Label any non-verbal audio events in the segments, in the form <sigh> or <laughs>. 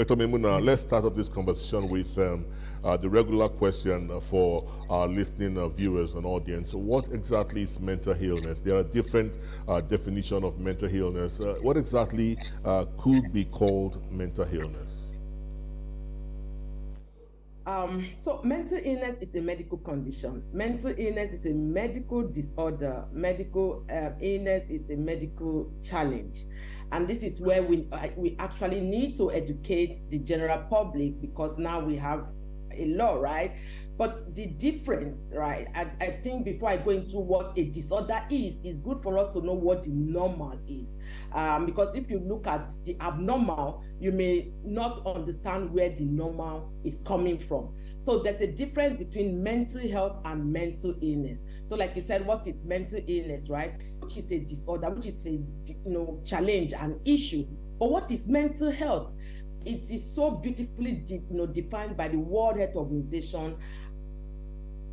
Dr. Maimuna, let's start off this conversation with um, uh, the regular question for our listening uh, viewers and audience. What exactly is mental illness? There are different uh, definitions of mental illness. Uh, what exactly uh, could be called mental illness? Um, so mental illness is a medical condition. Mental illness is a medical disorder. Medical uh, illness is a medical challenge. And this is where we, uh, we actually need to educate the general public because now we have a law, right? But the difference, right? I, I think before I go into what a disorder is, it's good for us to know what the normal is. Um, because if you look at the abnormal, you may not understand where the normal is coming from. So there's a difference between mental health and mental illness. So, like you said, what is mental illness, right? Which is a disorder, which is a you know challenge, an issue. But what is mental health? It is so beautifully de- you know, defined by the World Health Organization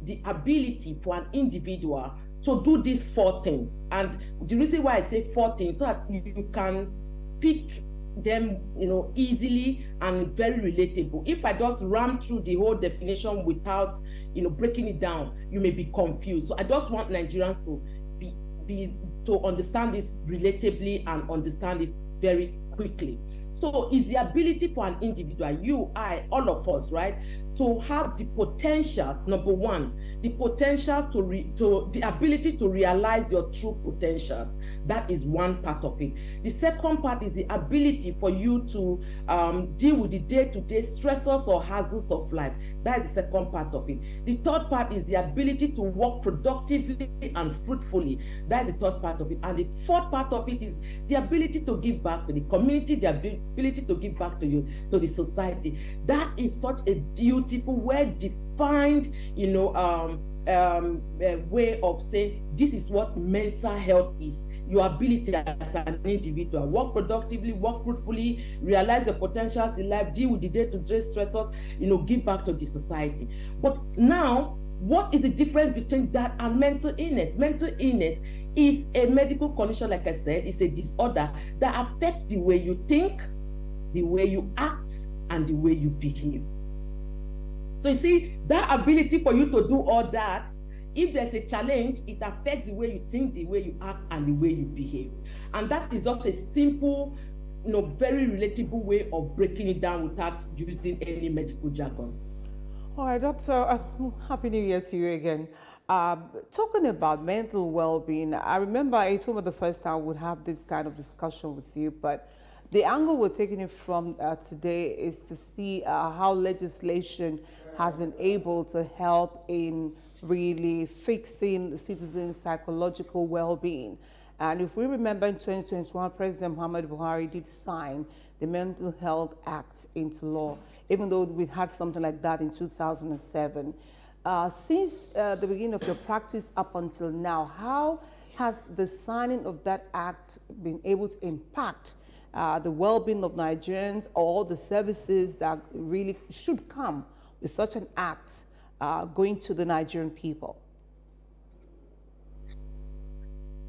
the ability for an individual to do these four things. And the reason why I say four things so that you can pick them you know easily and very relatable. If i just ram through the whole definition without you know breaking it down you may be confused. So i just want nigerians to be be to understand this relatably and understand it very quickly so it's the ability for an individual, you, I, all of us, right, to have the potentials. Number one, the potentials to re, to the ability to realize your true potentials. That is one part of it. The second part is the ability for you to um, deal with the day-to-day stressors or hazards of life. That is the second part of it. The third part is the ability to work productively and fruitfully. That is the third part of it. And the fourth part of it is the ability to give back to the community, the ability ability to give back to you, to the society. That is such a beautiful, well defined, you know, um, um, uh, way of saying this is what mental health is. Your ability as an individual. Work productively work fruitfully realize your potentials in life deal with the day-to-day stressors you know give back to the society. But now what is the difference between that and mental illness? Mental illness is a medical condition like i said it's a disorder that affects the way you think the way you act, and the way you behave. So you see, that ability for you to do all that, if there's a challenge, it affects the way you think, the way you act, and the way you behave. And that is just a simple, you know, very relatable way of breaking it down without using any medical jargons. All right, Doctor, uh, <laughs> Happy New Year to you again. Uh, talking about mental well-being, I remember of the first time would have this kind of discussion with you, but the angle we're taking it from uh, today is to see uh, how legislation has been able to help in really fixing the citizens' psychological well-being. And if we remember in 2021, President Muhammad Buhari did sign the Mental Health Act into law, even though we had something like that in 2007. Uh, since uh, the beginning of your practice up until now, how has the signing of that act been able to impact uh, the well-being of Nigerians, or the services that really should come with such an act uh, going to the Nigerian people?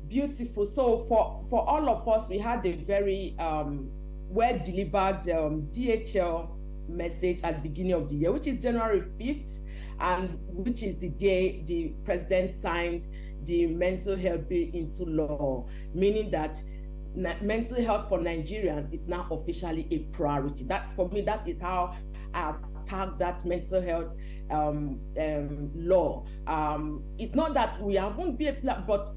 Beautiful. So for, for all of us, we had a very um, well-delivered um, DHL message at the beginning of the year, which is January 5th, and which is the day the president signed the mental health bill into law, meaning that mental health for Nigerians is now officially a priority. That for me, that is how I tag that mental health um, um, law. Um, it's not that we haven't been, but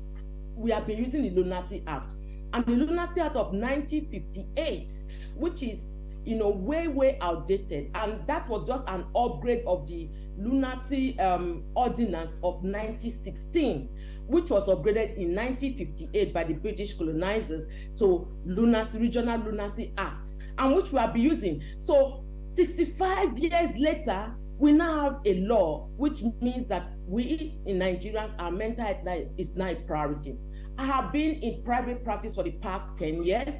we have been using the Lunacy Act. And the Lunacy Act of 1958, which is you know way way outdated and that was just an upgrade of the lunacy um, ordinance of 1916 which was upgraded in 1958 by the British colonizers to Lunacy, Regional Lunacy Act, and which we are using. So 65 years later, we now have a law which means that we in Nigerians, our mental health is now a priority. I have been in private practice for the past 10 years.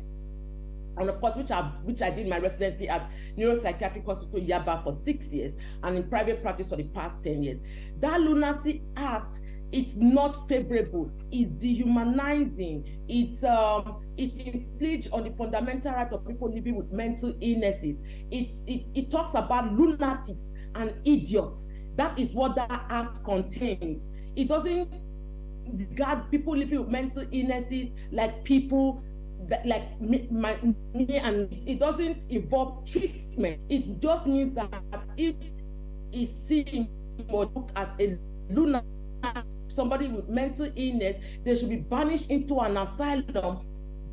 And of course, which I which I did my residency at Neuropsychiatric Hospital Yaba for six years, and in private practice for the past 10 years. That Lunacy Act it's not favorable. It's dehumanizing. It um, it infringes on the fundamental right of people living with mental illnesses. It, it it talks about lunatics and idiots. That is what that act contains. It doesn't regard people living with mental illnesses like people that, like me, my, me and it doesn't involve treatment. It just means that if is seen or looked as a lunatic, somebody with mental illness, they should be banished into an asylum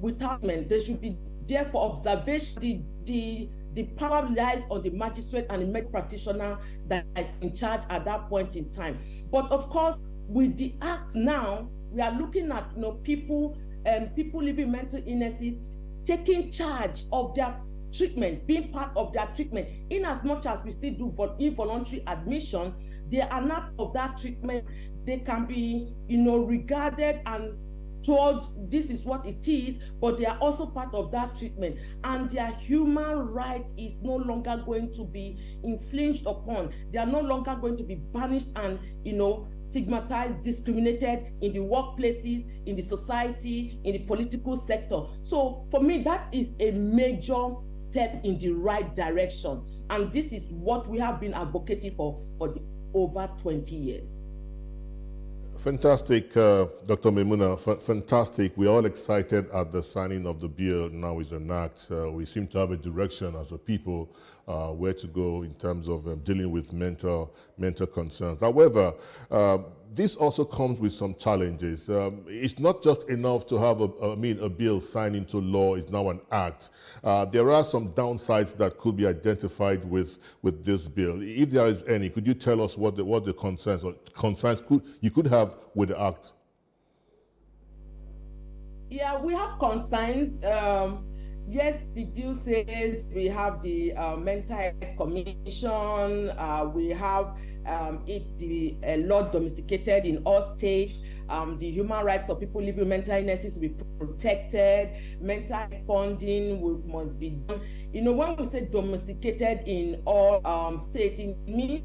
without men. They should be there for observation. The, the, the power lies on the magistrate and the medical practitioner that is in charge at that point in time. But of course, with the act now, we are looking at you know people and um, people living mental illnesses taking charge of their treatment, being part of their treatment. In as much as we still do for involuntary admission, they are not of that treatment. They can be, you know, regarded and told this is what it is, but they are also part of that treatment. And their human right is no longer going to be infringed upon. They are no longer going to be banished and, you know, stigmatized, discriminated in the workplaces, in the society, in the political sector. So for me, that is a major step in the right direction. And this is what we have been advocating for for the, over 20 years. Fantastic, uh, Dr. Maimuna. F fantastic. We're all excited at the signing of the bill now is an act. Uh, we seem to have a direction as a people uh, where to go in terms of um, dealing with mental mental concerns. However, uh, this also comes with some challenges. Um, it's not just enough to have a, I mean, a bill signed into law is now an act. Uh, there are some downsides that could be identified with, with this bill. If there is any, could you tell us what the, what the concerns or concerns could, you could have with the act? Yeah, we have concerns. Um, yes, the bill says we have the uh, mental health commission, uh, we have um, it the uh, law domesticated in all states. Um, the human rights of people living with mental illnesses will be protected. Mental funding will, must be done. You know, when we say domesticated in all um, states, it means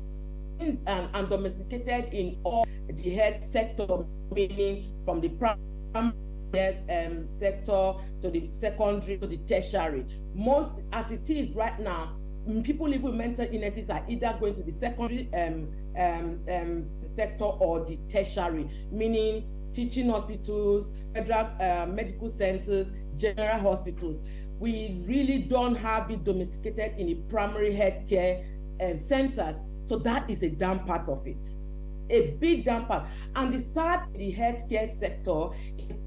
and, and domesticated in all the health sector, meaning from the primary um, sector to the secondary to the tertiary. Most as it is right now, people living with mental illnesses are either going to the secondary um, um, um, sector or the tertiary, meaning teaching hospitals, federal uh, medical centers, general hospitals. We really don't have it domesticated in the primary healthcare uh, centers. So that is a down part of it a big damper. And the sad the healthcare sector,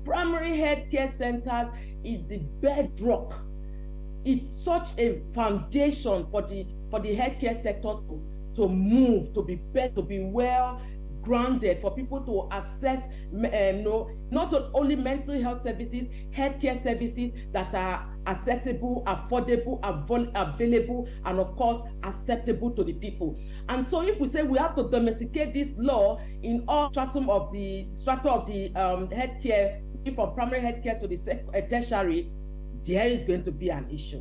primary healthcare centers is the bedrock. It's such a foundation for the for the healthcare sector to, to move, to be better, to be well grounded for people to access um, no, not only mental health services, healthcare services that are accessible, affordable, available, and of course acceptable to the people. And so, if we say we have to domesticate this law in all stratum of the strata of the um, healthcare, from primary healthcare to the tertiary, there is going to be an issue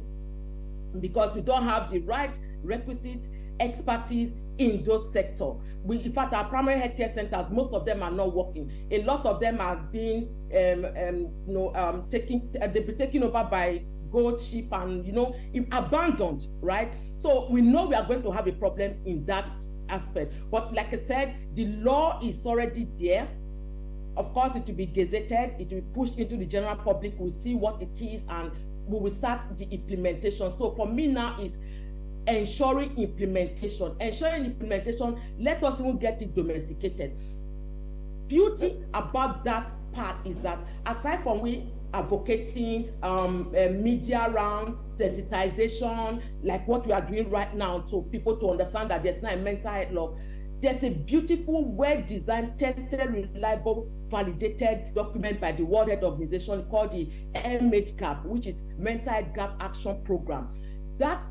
because we don't have the right requisite expertise in those sectors. We, in fact, our primary healthcare centers, most of them are not working. A lot of them are being, um, um, you know, um, taking, uh, they've been taken over by goat, sheep, and you know, abandoned, right? So we know we are going to have a problem in that aspect. But like I said, the law is already there. Of course, it will be gazetted, it will be pushed into the general public. We'll see what it is, and we will start the implementation. So for me now is ensuring implementation. Ensuring implementation, let us even get it domesticated. Beauty about that part is that aside from we advocating um, uh, media around sensitization, like what we are doing right now to people to understand that there's not a mental health law, there's a beautiful, well-designed, tested, reliable, validated document by the World Health Organization called the MHGAP, which is Mental Health Gap Action Program. That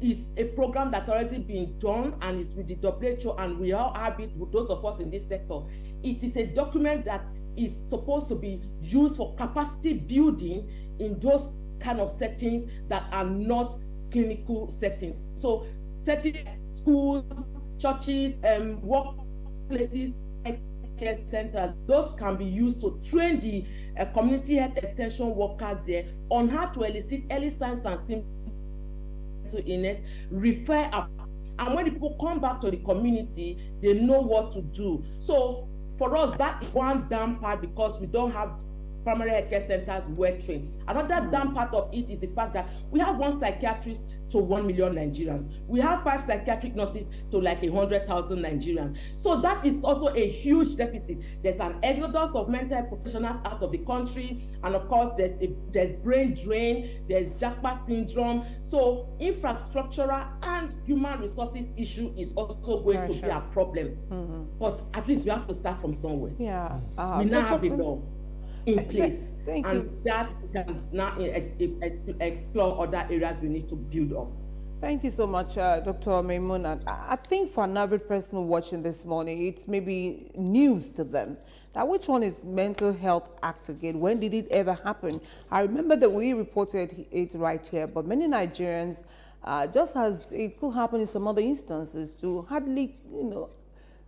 is a program that already been done and is with the WHO and we all have it with those of us in this sector. It is a document that is supposed to be used for capacity building in those kind of settings that are not clinical settings. So setting schools, churches, um, workplaces, care centers, those can be used to train the uh, community health extension workers there on how to elicit early signs and symptoms to illness, refer up. And when people come back to the community, they know what to do. So for us, that one damn part because we don't have primary healthcare centers well trained. Another damn part of it is the fact that we have one psychiatrist to 1 million Nigerians. We have five psychiatric nurses to like 100,000 Nigerians. So that is also a huge deficit. There's an exodus of mental professionals out of the country. And of course, there's, a, there's brain drain, there's JAPA syndrome. So infrastructural and human resources issue is also going to be a problem. Mm -hmm. But at least we have to start from somewhere. Yeah. Uh, we now have a law in place. Thank and you. that can now explore other areas we need to build up. Thank you so much, uh, Dr. Maimuna. I think for an average person watching this morning, it's maybe news to them. Now, which one is Mental Health Act again? When did it ever happen? I remember that we reported it right here, but many Nigerians, uh, just as it could happen in some other instances, to hardly, you know,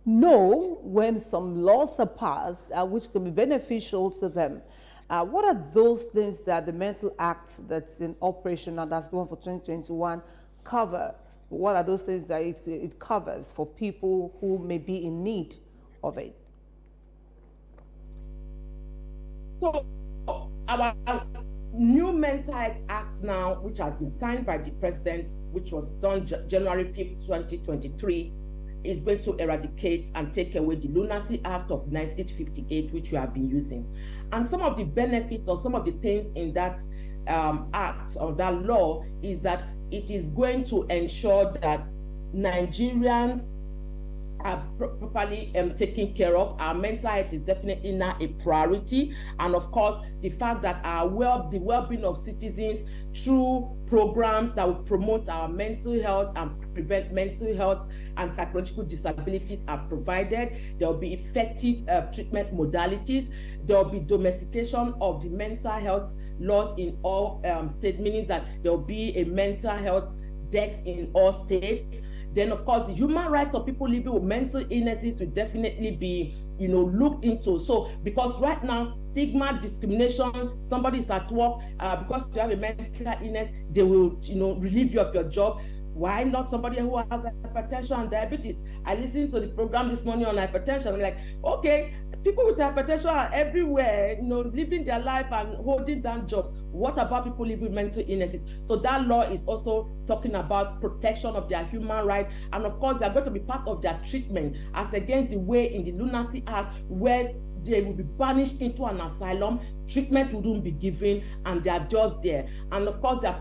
know when some laws are passed uh, which can be beneficial to them. Uh, what are those things that the Mental Act that's in operation now, that's the one for 2021, cover? What are those things that it, it covers for people who may be in need of it? So, our new Mental Act now, which has been signed by the President, which was done January 5th, 2023, is going to eradicate and take away the Lunacy Act of 1958, which we have been using. And some of the benefits or some of the things in that um, act or that law is that it is going to ensure that Nigerians are properly um, taken care of. Our mental health is definitely now a priority, and of course, the fact that our well, the well-being of citizens through programs that will promote our mental health and prevent mental health and psychological disabilities are provided. There will be effective uh, treatment modalities. There will be domestication of the mental health laws in all um, states, meaning that there will be a mental health desk in all states then, of course, the human rights of people living with mental illnesses will definitely be, you know, looked into. So, because right now, stigma, discrimination, somebody is at work uh, because you have a mental illness, they will, you know, relieve you of your job why not somebody who has hypertension and diabetes? I listened to the program this morning on hypertension. I'm like, okay, people with hypertension are everywhere, you know, living their life and holding down jobs. What about people living with mental illnesses? So that law is also talking about protection of their human right. And of course, they're going to be part of their treatment as against the way in the Lunacy Act where they will be banished into an asylum, treatment wouldn't be given, and they are just there. And of course, they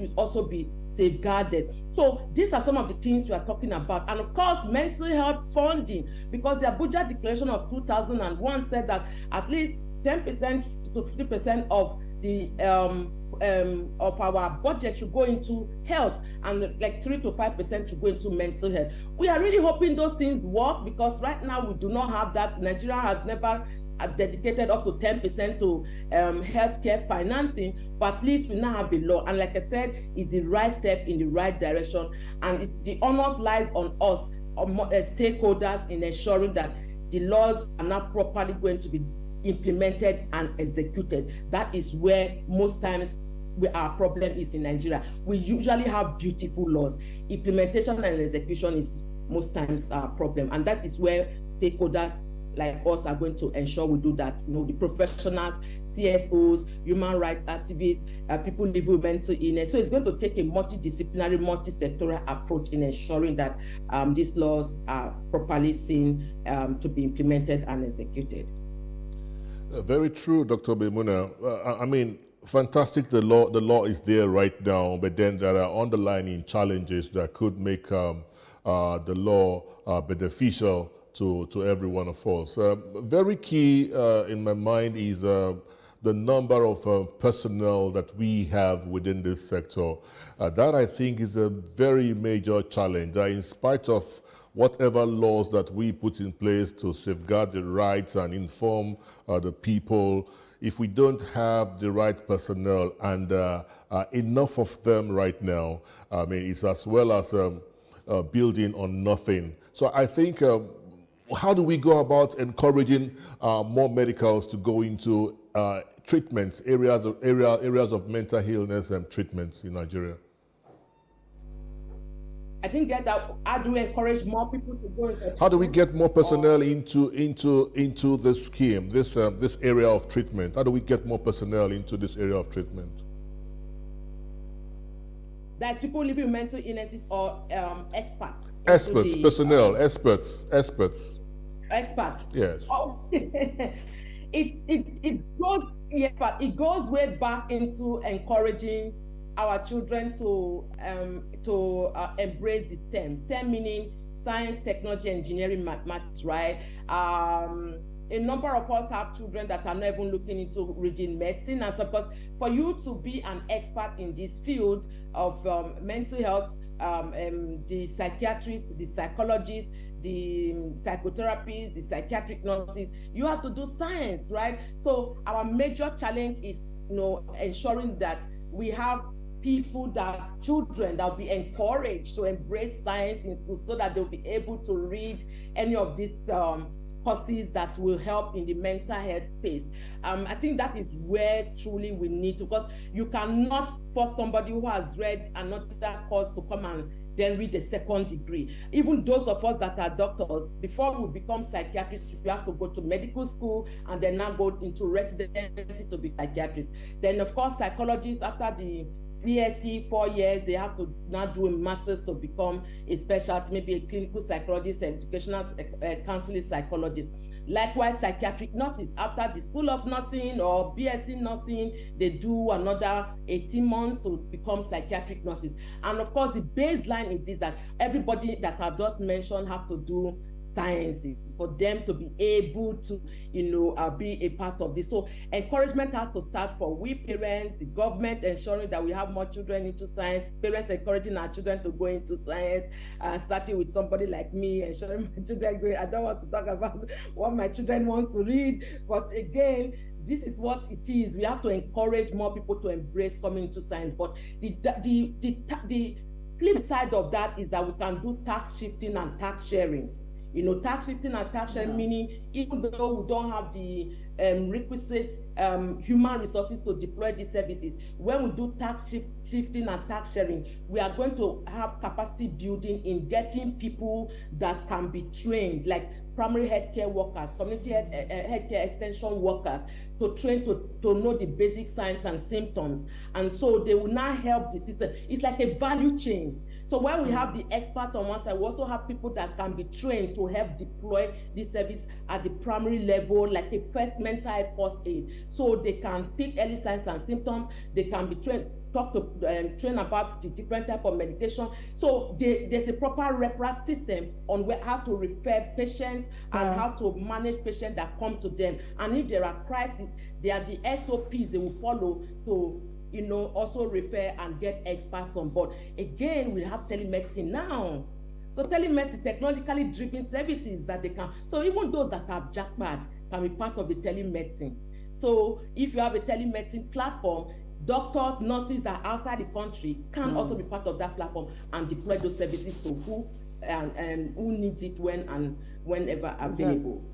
will also be safeguarded. So these are some of the things we are talking about. And of course, mental health funding, because the Abuja Declaration of 2001 said that at least 10% to 50% of the um, um, of our budget should go into health and like 3 to 5% should go into mental health. We are really hoping those things work because right now we do not have that. Nigeria has never dedicated up to 10% to um, healthcare financing, but at least we now have a law. And like I said, it's the right step in the right direction. And it, the onus lies on us, on, uh, stakeholders, in ensuring that the laws are not properly going to be implemented and executed. That is where most times we, our problem is in Nigeria. We usually have beautiful laws. Implementation and execution is most times our problem. And that is where stakeholders like us are going to ensure we do that. You know, the professionals, CSOs, human rights activists, uh, people living with mental illness. So it's going to take a multidisciplinary, multi-sectoral approach in ensuring that um, these laws are properly seen um, to be implemented and executed. Uh, very true, Dr. Maimuna. Uh, I mean, fantastic. The law, the law is there right now, but then there are underlying challenges that could make um, uh, the law uh, beneficial to, to every one of us. Uh, very key uh, in my mind is uh, the number of uh, personnel that we have within this sector. Uh, that I think is a very major challenge. Uh, in spite of whatever laws that we put in place to safeguard the rights and inform the people, if we don't have the right personnel and enough of them right now, I mean, it's as well as um, building on nothing. So I think how do we go about encouraging uh, more medicals to go into uh, treatments, areas of, area, areas of mental illness and treatments in Nigeria? I think that. How do we encourage more people to go into? How do we get more personnel into into into this scheme, this um, this area of treatment? How do we get more personnel into this area of treatment? There's people living with mental illnesses or um, experts. Experts, the, personnel, uh, experts, experts. Experts. Yes. Oh, <laughs> it it it goes yeah, but it goes way back into encouraging our children to um, to uh, embrace the STEM. STEM meaning science, technology, engineering, math, right? Um, a number of us have children that are not even looking into reading medicine, and suppose for you to be an expert in this field of um, mental health, um, um, the psychiatrist, the psychologist, the psychotherapists, the psychiatric nurses, you have to do science, right? So our major challenge is, you know, ensuring that we have people that children that will be encouraged to embrace science in school so that they'll be able to read any of these um, courses that will help in the mental health space. Um, I think that is where truly we need to, because you cannot force somebody who has read another course to come and then read a second degree. Even those of us that are doctors, before we become psychiatrists, we have to go to medical school and then now go into residency to be psychiatrists. Then, of course, psychologists after the BSc four years, they have to now do a master's to become a specialist, maybe a clinical psychologist, educational uh, counseling psychologist. Likewise, psychiatric nurses, after the School of Nursing or BSc Nursing, they do another 18 months to become psychiatric nurses. And of course, the baseline is this that everybody that I've just mentioned have to do sciences for them to be able to, you know, uh, be a part of this. So encouragement has to start for we parents, the government ensuring that we have more children into science, parents encouraging our children to go into science, uh, starting with somebody like me, ensuring my children go. I don't want to talk about what my children want to read, but again, this is what it is. We have to encourage more people to embrace coming into science. But the the the, the, flip side of that is that we can do task shifting and task sharing you know, task shifting and task sharing, yeah. meaning even though we don't have the um, requisite um, human resources to deploy these services, when we do task shift, shifting and task sharing, we are going to have capacity building in getting people that can be trained, like primary healthcare workers, community health, uh, healthcare extension workers, to train to, to know the basic signs and symptoms. And so they will now help the system. It's like a value chain so while we have the expert on one side, we also have people that can be trained to help deploy this service at the primary level, like a first mental health first aid. So they can pick early signs and symptoms. They can be trained talk to um, train about the different type of medication. So they, there's a proper referral system on where how to refer patients and how to manage patients that come to them. And if there are crises, there are the SOPs they will follow to you know, also refer and get experts on board. Again, we have telemedicine now. So telemedicine, technologically driven services that they can. So even those that have jackpot can be part of the telemedicine. So if you have a telemedicine platform, doctors, nurses that are outside the country can mm. also be part of that platform and deploy those services to who and, and who needs it when and whenever available.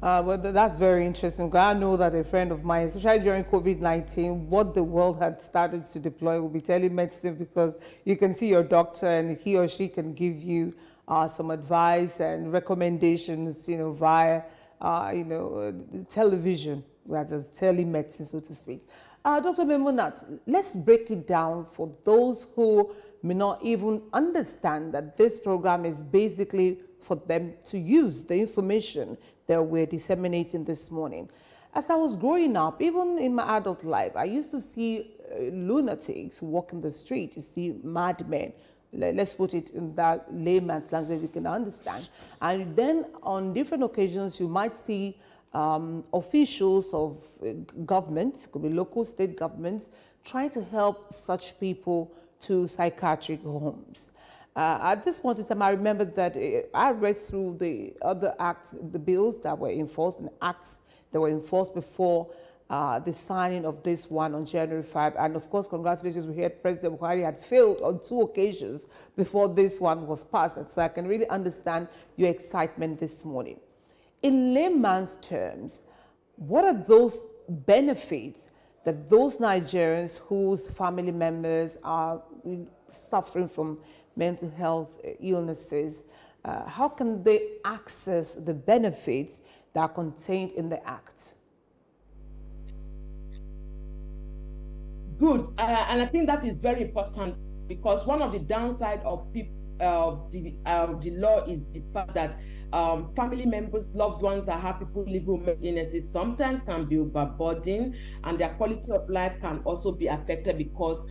Uh, well, that's very interesting. I know that a friend of mine, especially during COVID-19, what the world had started to deploy will be telemedicine because you can see your doctor and he or she can give you uh, some advice and recommendations, you know, via, uh, you know, television, that is telemedicine, so to speak. Uh, Dr. Memunat, let's break it down for those who may not even understand that this program is basically for them to use the information that we're disseminating this morning. As I was growing up, even in my adult life, I used to see uh, lunatics walking the street, you see madmen. Let's put it in that layman's language you can understand. And then on different occasions, you might see um, officials of uh, government, could be local, state governments, trying to help such people to psychiatric homes. Uh, at this point in time, I remember that uh, I read through the other acts, the bills that were enforced and acts that were enforced before uh, the signing of this one on January 5. And of course, congratulations, we heard President Buhari had failed on two occasions before this one was passed. And so I can really understand your excitement this morning. In layman's terms, what are those benefits that those Nigerians whose family members are suffering from mental health illnesses, uh, how can they access the benefits that are contained in the Act? Good, uh, and I think that is very important because one of the downside of people uh, the uh, the law is the fact that um, family members, loved ones that have people living with mental illnesses sometimes can be overburdened, and their quality of life can also be affected because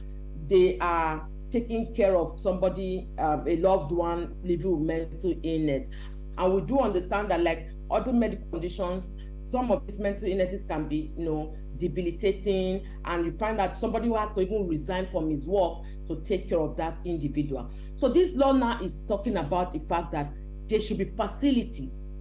they are taking care of somebody, um, a loved one living with mental illness. And we do understand that, like other medical conditions, some of these mental illnesses can be, you know, debilitating and you find that somebody who has to even resign from his work to take care of that individual. So this law now is talking about the fact that there should be facilities.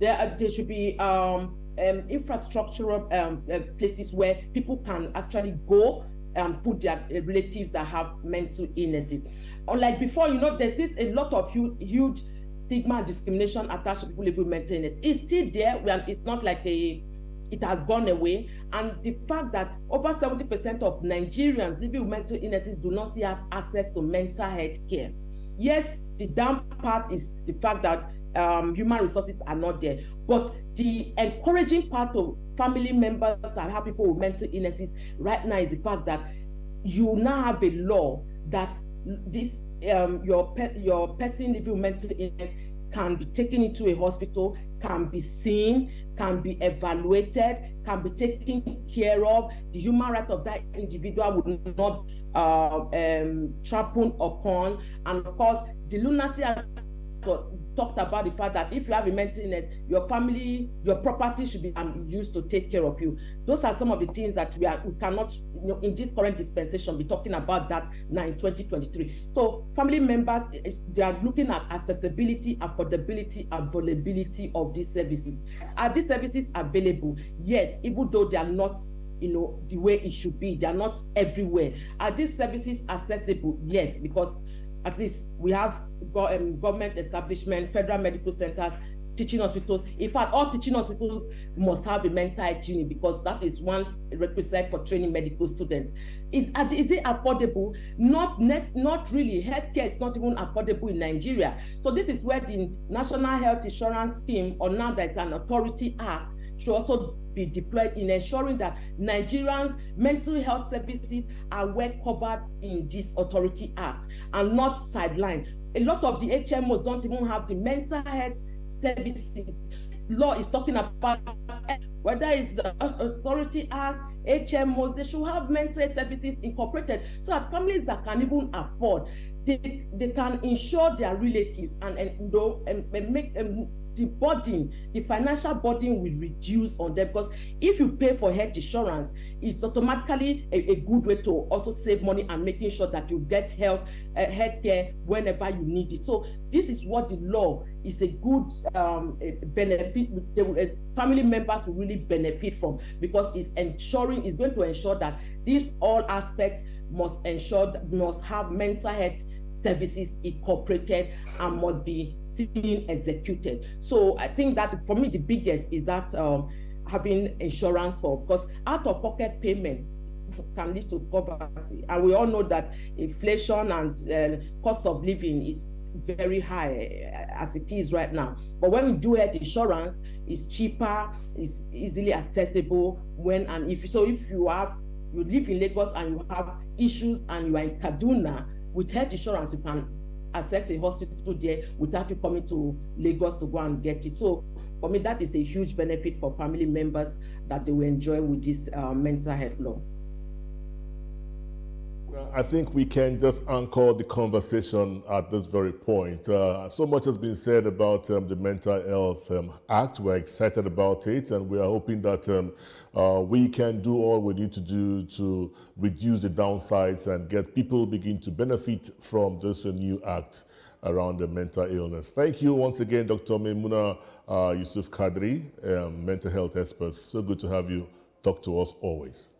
There, there should be um, um, infrastructural um, uh, places where people can actually go and put their relatives that have mental illnesses. Unlike before, you know, there's this a lot of huge, huge stigma and discrimination attached to people living with mental illness. It's still there. And it's not like a it has gone away. And the fact that over 70% of Nigerians living with mental illnesses do not have access to mental health care. Yes, the down part is the fact that um, human resources are not there. But the encouraging part of family members that have people with mental illnesses right now is the fact that you now have a law that this um, your pe- your person living with mental illness can be taken into a hospital, can be seen, can be evaluated, can be taken care of. The human right of that individual would not uh, um, trampled upon. And of course, the lunacy talked about the fact that if you have a mental illness, your family, your property should be um, used to take care of you. Those are some of the things that we are we cannot, you know, in this current dispensation, be talking about that now in 2023. So family members, they are looking at accessibility, affordability, availability of these services. Are these services available? Yes, even though they are not you know the way it should be they are not everywhere are these services accessible yes because at least we have um, government establishment, federal medical centers, teaching hospitals. In fact, all teaching hospitals must have a mental health unit because that is one requisite for training medical students. Is, is it affordable? Not, not really. Healthcare is not even affordable in Nigeria. So this is where the National Health Insurance Scheme, or now there's an authority act, should also be deployed in ensuring that Nigerians' mental health services are well covered in this Authority Act and not sidelined. A lot of the HMOs don't even have the mental health services. Law is talking about whether it's the Authority Act, HMOs, they should have mental health services incorporated so that families that can even afford, they, they can insure their relatives and, and, and, and make um, the burden, the financial burden will reduce on them because if you pay for health insurance, it's automatically a, a good way to also save money and making sure that you get health uh, care whenever you need it. So this is what the law is a good um, benefit. Uh, family members will really benefit from because it's ensuring it's going to ensure that these all aspects must ensure must have mental health services incorporated and must be seen executed. So I think that for me, the biggest is that um, having insurance for, because out of pocket payment can lead to poverty. And we all know that inflation and uh, cost of living is very high uh, as it is right now. But when we do health insurance, it's cheaper, it's easily accessible. When and if so, if you have you live in Lagos and you have issues and you are in Kaduna, with health insurance, you can access a hospital there without you coming to Lagos to go and get it. So for me, that is a huge benefit for family members that they will enjoy with this uh, mental health law. I think we can just anchor the conversation at this very point. Uh, so much has been said about um, the Mental Health um, Act. We're excited about it, and we are hoping that um, uh, we can do all we need to do to reduce the downsides and get people begin to benefit from this new act around the mental illness. Thank you once again, Dr. Maimuna uh, Yusuf Kadiri, um, mental health expert. So good to have you talk to us always.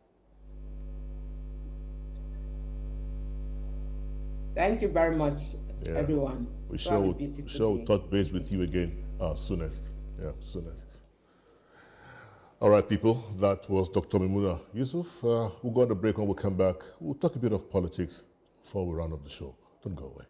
Thank you very much, yeah. everyone. We shall, shall touch base with you again uh, soonest. Yeah, soonest. All right, people, that was Dr. Maimuna Yusuf. Uh, we'll go on the break when we come back. We'll talk a bit of politics before we round up the show. Don't go away.